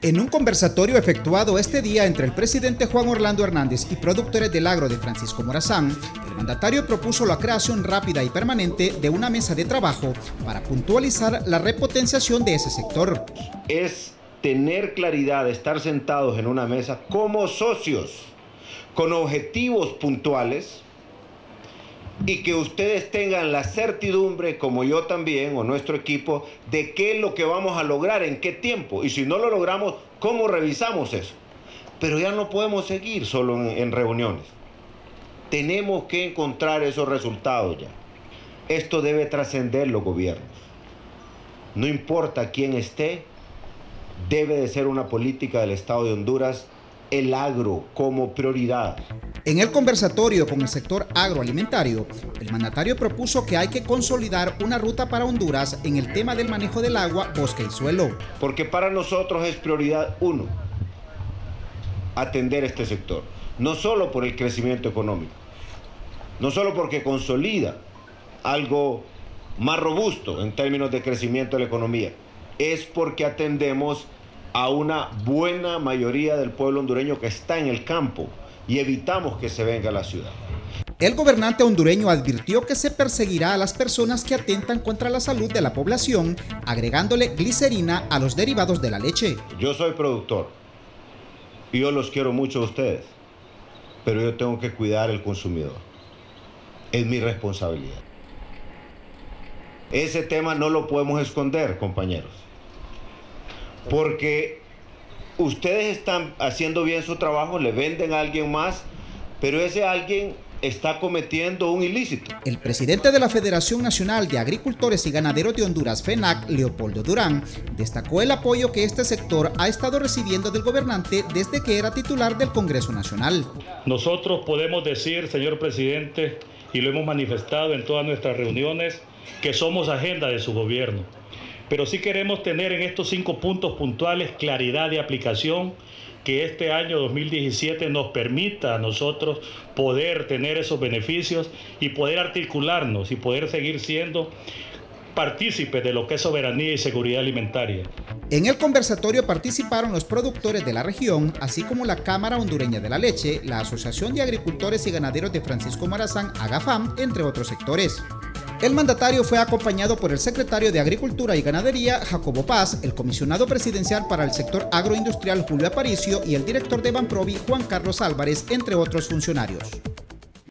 En un conversatorio efectuado este día entre el presidente Juan Orlando Hernández y productores del agro de Francisco Morazán, el mandatario propuso la creación rápida y permanente de una mesa de trabajo para puntualizar la repotenciación de ese sector. Es tener claridad, estar sentados en una mesa como socios, con objetivos puntuales y que ustedes tengan la certidumbre, como yo también, o nuestro equipo, de qué es lo que vamos a lograr, en qué tiempo. Y si no lo logramos, ¿cómo revisamos eso? Pero ya no podemos seguir solo en, reuniones. Tenemos que encontrar esos resultados ya. Esto debe trascender los gobiernos. No importa quién esté, debe de ser una política del Estado de Honduras el agro como prioridad. En el conversatorio con el sector agroalimentario, el mandatario propuso que hay que consolidar una ruta para Honduras en el tema del manejo del agua, bosque y suelo. Porque para nosotros es prioridad uno, atender este sector. No solo por el crecimiento económico, no solo porque consolida algo más robusto en términos de crecimiento de la economía, es porque atendemos a una buena mayoría del pueblo hondureño que está en el campo y evitamos que se venga a la ciudad. El gobernante hondureño advirtió que se perseguirá a las personas que atentan contra la salud de la población, agregándole glicerina a los derivados de la leche. Yo soy productor y yo los quiero mucho a ustedes, pero yo tengo que cuidar al consumidor. Es mi responsabilidad. Ese tema no lo podemos esconder, compañeros porque ustedes están haciendo bien su trabajo, le venden a alguien más, pero ese alguien está cometiendo un ilícito. El presidente de la Federación Nacional de Agricultores y Ganaderos de Honduras, FENAC, Leopoldo Durán, destacó el apoyo que este sector ha estado recibiendo del gobernante desde que era titular del Congreso Nacional. Nosotros podemos decir, señor presidente, y lo hemos manifestado en todas nuestras reuniones, que somos agenda de su gobierno pero sí queremos tener en estos cinco puntos puntuales claridad de aplicación que este año 2017 nos permita a nosotros poder tener esos beneficios y poder articularnos y poder seguir siendo partícipes de lo que es soberanía y seguridad alimentaria. En el conversatorio participaron los productores de la región, así como la Cámara Hondureña de la Leche, la Asociación de Agricultores y Ganaderos de Francisco Marazán, AGAFAM, entre otros sectores. El mandatario fue acompañado por el secretario de Agricultura y Ganadería, Jacobo Paz, el comisionado presidencial para el sector agroindustrial, Julio Aparicio, y el director de Banprovi, Juan Carlos Álvarez, entre otros funcionarios.